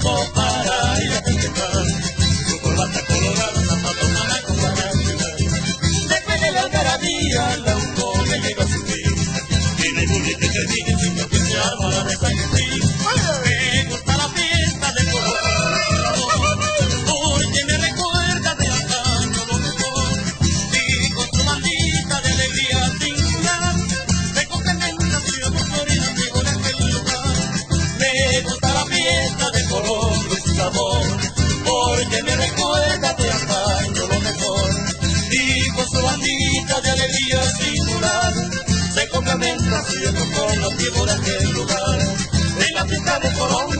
rumbo para ir a conquistar. Su corbata colorada, zapatos naranjos para llegar. Después de la algarabía, la me llegó a su fin. Tiene bullying que termine sin que se arma la de sangre. Me gusta la piel. Lamentación con motivo de aquel lugar, de la fiesta de Corongo.